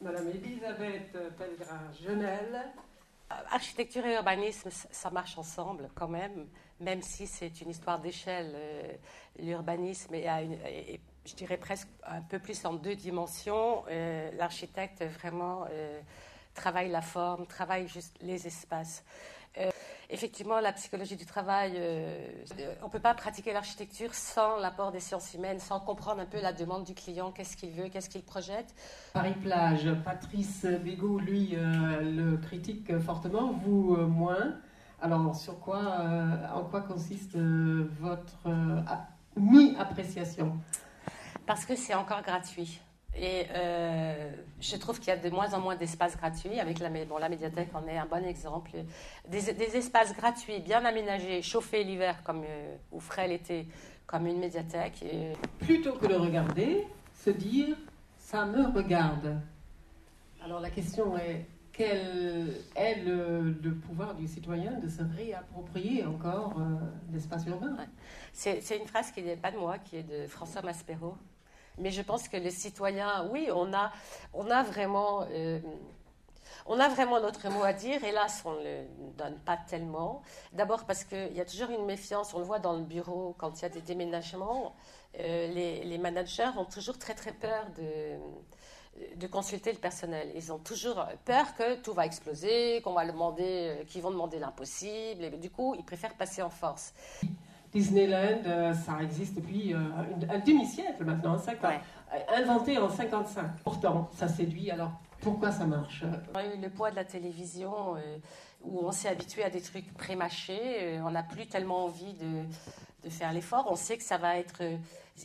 Madame Elisabeth Pellegrin-Genel. Architecture et urbanisme, ça marche ensemble quand même, même si c'est une histoire d'échelle. Euh, l'urbanisme est, est, je dirais presque un peu plus en deux dimensions. Euh, l'architecte vraiment euh, travaille la forme, travaille juste les espaces. Euh, effectivement, la psychologie du travail, on ne peut pas pratiquer l'architecture sans l'apport des sciences humaines, sans comprendre un peu la demande du client, qu'est-ce qu'il veut, qu'est-ce qu'il projette. Paris-Plage, Patrice Bégaud, lui, le critique fortement, vous moins. Alors, sur quoi, en quoi consiste votre mi-appréciation? Parce que c'est encore gratuit. Et euh, je trouve qu'il y a de moins en moins d'espaces gratuits. Avec la, bon, la médiathèque en est un bon exemple. Des, espaces gratuits, bien aménagés, chauffés l'hiver comme, euh, ou frais l'été, comme une médiathèque. Et... Plutôt que de regarder, se dire ça me regarde. Alors la question est quel est le, pouvoir du citoyen de se réapproprier encore euh, l'espace urbain? C'est une phrase qui n'est pas de moi, qui est de François Maspero, mais je pense que les citoyens, oui, on a, on a vraiment. Euh, on a vraiment notre mot à dire, hélas, on ne le donne pas tellement. D'abord parce qu'il y a toujours une méfiance, on le voit dans le bureau quand il y a des déménagements. Euh, les, managers ont toujours très très peur de, consulter le personnel. Ils ont toujours peur que tout va exploser, qu'on va demander, euh, qu'ils vont demander l'impossible. Du coup, ils préfèrent passer en force. Disneyland, euh, ça existe depuis euh, un demi-siècle maintenant, euh, inventé en 55. Pourtant, ça séduit. Alors, pourquoi ça marche? On a eu le poids de la télévision où on s'est habitué à des trucs pré-mâchés. on n'a plus tellement envie de, de faire l'effort. On sait que ça va être.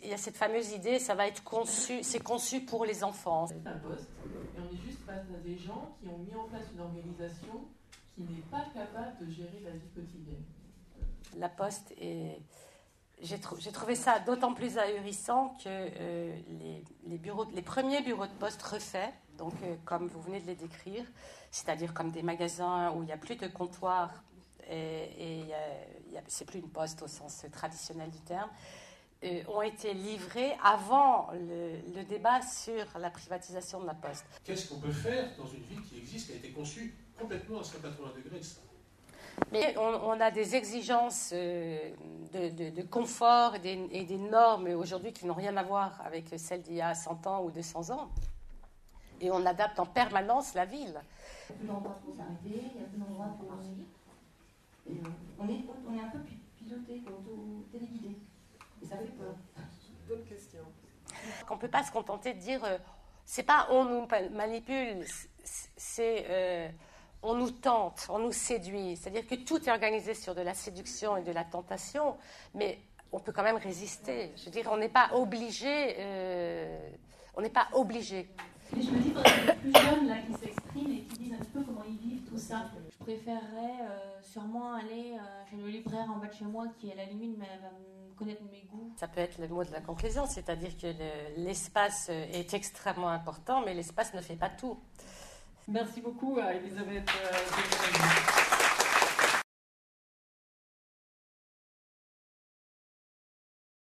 Il y a cette fameuse idée, ça va être conçu, c'est conçu pour les enfants. C'est un poste, et on est juste face à des gens qui ont mis en place une organisation qui n'est pas capable de gérer la vie quotidienne la Poste et j'ai, trouvé ça d'autant plus ahurissant que euh, les, bureaux, les premiers bureaux de poste refaits, donc euh, comme vous venez de les décrire, c'est-à-dire comme des magasins où il n'y a plus de comptoir et, et c'est plus une poste au sens traditionnel du terme, euh, ont été livrés avant le, le, débat sur la privatisation de la poste. Qu'est-ce qu'on peut faire dans une ville qui existe, qui a été conçue complètement à 180 degrés mais on, a des exigences euh, de, confort et des, normes aujourd'hui qui n'ont rien à voir avec celles d'il y a 100 ans ou 200 ans. Et on adapte en permanence la ville. Il y a plus d'endroits pour s'arrêter, il y a plus d'endroits pour. Euh, on, est, on est un peu piloté, téléguidé. Et ça fait peur. Bonne question. Qu'on ne peut pas se contenter de dire, euh, c'est pas on nous manipule, c'est on nous tente, on nous séduit. C'est-à-dire que tout est organisé sur de la séduction et de la tentation, mais on peut quand même résister. Je veux dire, on n'est pas obligé. Euh, on n'est pas obligé. je me dis, a plus jeunes là, qui s'expriment et qui disent un petit peu comment ils vivent tout ça. Je préférerais euh, sûrement aller euh, chez le libraire en bas de chez moi qui, à la limite, va me connaître mes goûts. Ça peut être le mot de la conclusion, c'est-à-dire que l'espace est extrêmement important, mais l'espace ne fait pas tout. Merci beaucoup à Elisabeth. Euh,